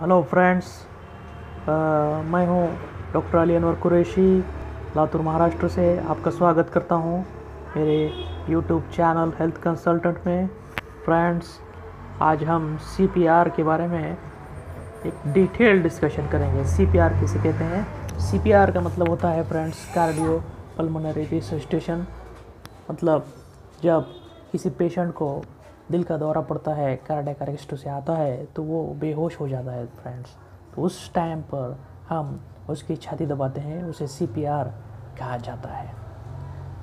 Hello friends मैं हूँ doctor Ali Anwar Qureshi Latur, Maharashtra से आपका स्वागत करता हूँ मेरे यूट्यूब चैनल हेल्थ कंसल्टेंट में। फ्रेंड्स आज हम सीपीआर के बारे में एक डिटेल डिस्कशन करेंगे। सीपीआर किसे कहते हैं? सीपीआर का मतलब होता है फ्रेंड्स कार्डियो पल्मोनरी रिसस्टेशन मतलब जब किसी पेशेंट को दिल का दौरा पड़ता है कार्डियक अरेस्ट से आता है तो वो बेहोश हो जाता है फ्रेंड्स तो उस टाइम पर हम उसकी छाती दबाते हैं, उसे सीपीआर कहा जाता है.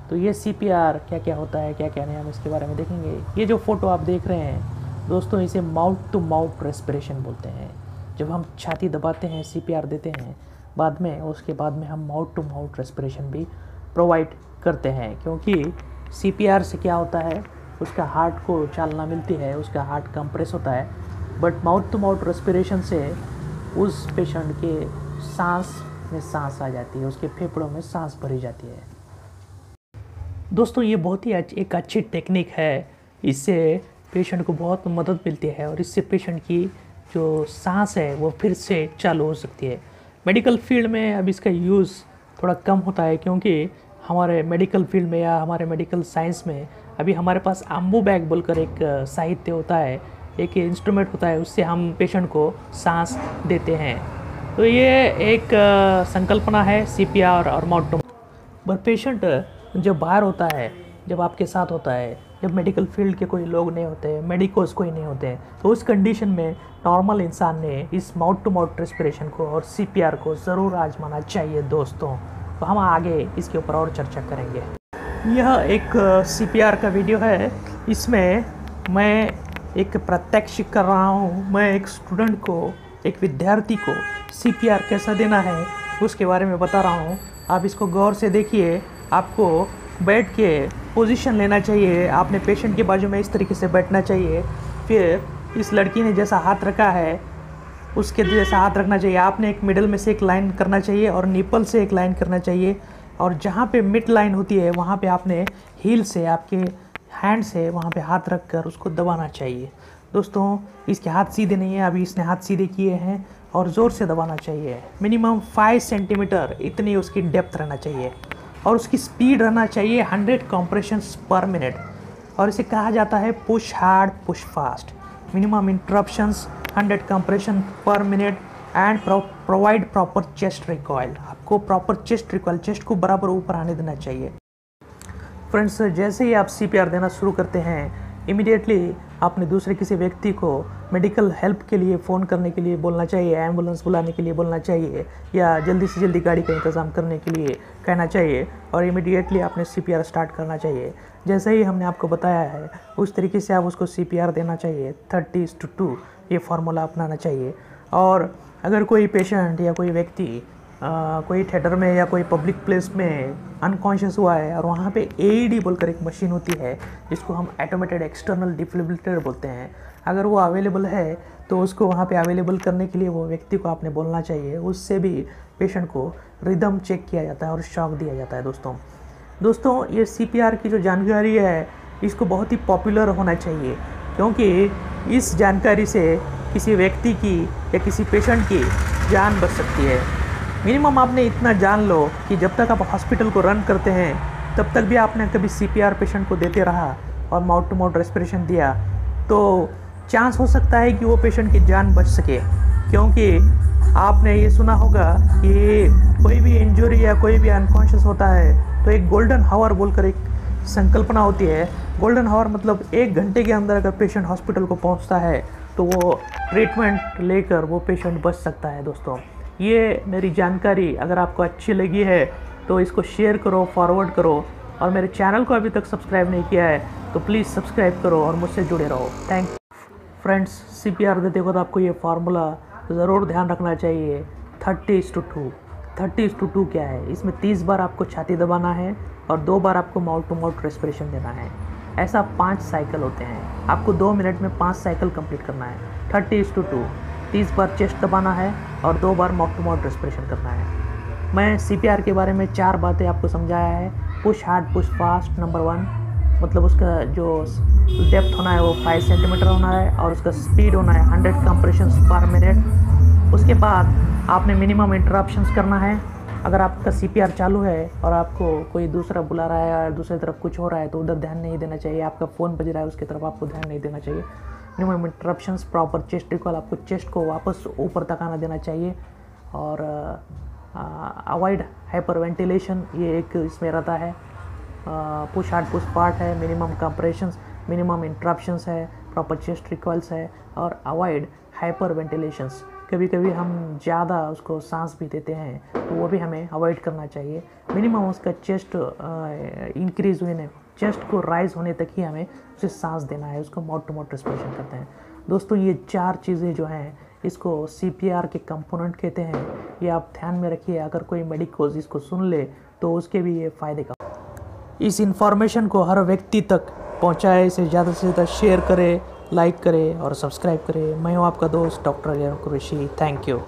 तो ये सीपीआर क्या क्या होता है क्या क्या नहीं, हम इसके बारे में देखेंगे. ये जो फ़ोटो आप देख रहे हैं, दोस्तों, इसे माउथ टू माउथ रेस्पिरेशन बोलते हैं. जब हम छाती दबाते हैं सीपीआर देते हैं, बाद में, उसके बाद में हम माउथ टू माउथ रेस्पिरेशन भी प्रोवाइड करते हैं. क्योंकि सीपीआर से क्या होता है उसका हार्ट को चालना मिलती है, उसका हार्ट कंप्रेस होता है। But mouth to mouth respiration से उस पेशेंट के सांस में सांस आ जाती है, उसके फेफड़ों में सांस भरी जाती है। दोस्तों, ये बहुत ही एक अच्छी टेक्निक है। इससे पेशेंट को बहुत मदद मिलती है और इससे पेशेंट की जो सांस है, वो फिर से चालू हो सकती है। मेडिकल फ़ील्ड में अब इसका यूज़ थोड़ा कम होता है क्योंकि हमारे मेडिकल फ़ील्ड में या हमारे मेडिकल साइंस में अभी हमारे पास आम्बू बैग बोलकर एक साहित्य होता है, एक इंस्ट्रूमेंट होता है, उससे हम पेशेंट को सांस देते हैं। तो ये एक संकल्पना है सी पी आर और माउटो बट पेशेंट जब बाहर होता है, जब आपके साथ होता है, जब मेडिकल फ़ील्ड के कोई लोग नहीं होते मेडिकोस कोई नहीं होते तो उस कंडीशन में नॉर्मल इंसान ने इस माउथ टू माउथ रेस्पिरेशन को और सीपीआर को ज़रूर आजमाना चाहिए दोस्तों। तो हम आगे इसके ऊपर और चर्चा करेंगे। यह एक सीपीआर का वीडियो है। इसमें मैं एक प्रत्यक्ष कर रहा हूँ। मैं एक स्टूडेंट को, एक विद्यार्थी को सी कैसा देना है, उसके बारे में बता रहा हूँ। आप इसको गौर से देखिए। आपको बैठ के पोजीशन लेना चाहिए। आपने पेशेंट के बाजू में इस तरीके से बैठना चाहिए। फिर इस लड़की ने जैसा हाथ रखा है, उसके जैसा हाथ रखना चाहिए। आपने एक मिडल में से एक लाइन करना चाहिए और निपल से एक लाइन करना चाहिए। और जहाँ पे मिड लाइन होती है, वहाँ पे आपने हील से आपके हैंड से वहाँ पे हाथ रख कर उसको दबाना चाहिए। दोस्तों, इसके हाथ सीधे नहीं है, अभी इसने हाथ सीधे किए हैं और ज़ोर से दबाना चाहिए। मिनिमम फाइव सेंटीमीटर इतनी उसकी डेप्थ रहना चाहिए और उसकी स्पीड रहना चाहिए हंड्रेड कॉम्प्रेशंस पर मिनट और इसे कहा जाता है push hard push fast minimum interruptions hundred compression per minute and provide proper chest recoil आपको प्रॉपर चेस्ट रिकॉयल चेस्ट को बराबर ऊपर आने देना चाहिए। फ्रेंड्स जैसे ही आप CPR देना शुरू करते हैं इमिडिएटली आपने दूसरे किसी व्यक्ति को मेडिकल हेल्प के लिए फ़ोन करने के लिए बोलना चाहिए एंबुलेंस बुलाने के लिए बोलना चाहिए, या जल्दी से जल्दी गाड़ी का इंतज़ाम करने के लिए कहना चाहिए, और इमिडिएटली आपने सी स्टार्ट करना चाहिए। जैसे ही हमने आपको बताया है, उस तरीके से आप उसको सी देना चाहिए थर्टी टू टू ये फार्मूला अपनाना चाहिए। और अगर कोई पेशेंट या कोई व्यक्ति कोई थिएटर में या कोई पब्लिक प्लेस में अनकॉन्शियस हुआ है और वहाँ पे ए बोलकर एक मशीन होती है, जिसको हम ऑटोमेटेड एक्सटर्नल डिफिब्रिलेटर बोलते हैं, अगर वो अवेलेबल है तो उसको वहाँ पे अवेलेबल करने के लिए वो व्यक्ति को आपने बोलना चाहिए, उससे भी पेशेंट को रिदम चेक किया जाता है और शॉक दिया जाता है दोस्तों। दोस्तों, ये सीपीआर की जो जानकारी है, इसको बहुत ही पॉपुलर होना चाहिए, क्योंकि इस जानकारी से किसी व्यक्ति की या किसी पेशेंट की जान बच सकती है। मिनिमम आपने इतना जान लो कि जब तक आप हॉस्पिटल को रन करते हैं, तब तक भी आपने कभी सीपीआर पेशेंट को देते रहा और माउथ टू माउथ रेस्पिरेशन दिया तो चांस हो सकता है कि वो पेशेंट की जान बच सके। क्योंकि आपने ये सुना होगा कि कोई भी इंजरी या कोई भी अनकॉन्शियस होता है तो एक गोल्डन हावर बोलकर एक संकल्पना होती है। गोल्डन हावर मतलब एक घंटे के अंदर अगर पेशेंट हॉस्पिटल को पहुँचता है तो वो ट्रीटमेंट लेकर वो पेशेंट बच सकता है दोस्तों। ये मेरी जानकारी अगर आपको अच्छी लगी है तो इसको शेयर करो फॉरवर्ड करो और मेरे चैनल को अभी तक सब्सक्राइब नहीं किया है तो प्लीज़ सब्सक्राइब करो और मुझसे जुड़े रहो। Thank friends C P R देते वक्त आपको ये फार्मूला ज़रूर ध्यान रखना चाहिए। Thirty is to two thirty is to two क्या है? इसमें तीस बार आपको छाती दबाना है और दो बार आपको माउथ टू माउथ रेस्पिरेशन देना है। ऐसा पाँच साइकिल होते हैं। आपको दो मिनट में पाँच साइकिल कंप्लीट करना है। Thirty is to two. तीस बार चेस्ट दबाना है और दो बार माउथ टू माउथ रेस्पिरेशन करना है। मैं सीपीआर के बारे में चार बातें आपको समझाया है। Push hard push fast number one मतलब उसका जो डेप्थ होना है वो फाइव सेंटीमीटर होना है और उसका स्पीड होना है हंड्रेड कंप्रेशन पर मिनट उसके बाद आपने मिनिमम इंटरप्शंस करना है। अगर आपका सीपीआर चालू है और आपको कोई दूसरा बुला रहा है या दूसरी तरफ़ कुछ हो रहा है तो उधर ध्यान नहीं देना चाहिए। आपका फ़ोन बज रहा है, उसकी तरफ़ आपको ध्यान नहीं देना चाहिए। Minimum interruptions proper chest recall आपको चेस्ट को वापस ऊपर तक आना देना चाहिए। और अवॉइड हाइपर वेंटिलेशन ये एक इसमें रहता है। पुश हार्ट पुश पार्ट है मिनिमम कंप्रेशंस मिनिमम इंटरप्शंस है प्रॉपर चेस्ट रिकॉल्स है, और अवॉइड हाइपर वेंटिलेशंस कभी कभी हम ज़्यादा उसको सांस भी देते हैं तो वो भी हमें अवॉइड करना चाहिए। मिनिमम उसका चेस्ट इंक्रीज हुए चेस्ट को राइज होने तक ही हमें उसे सांस देना है, उसको मोट टू मोट रेस्पिरेशन करते हैं। दोस्तों, ये चार चीज़ें जो हैं, इसको सीपीआर के कंपोनेंट कहते हैं। ये आप ध्यान में रखिए, अगर कोई मेडिकोज इसको सुन ले तो उसके भी ये फ़ायदे का। इस इंफॉर्मेशन को हर व्यक्ति तक पहुँचाए, इसे ज़्यादा से ज़्यादा शेयर करें लाइक करें और सब्सक्राइब करें। मैं हूँ आपका दोस्त डॉक्टर कुरैशी। Thank you.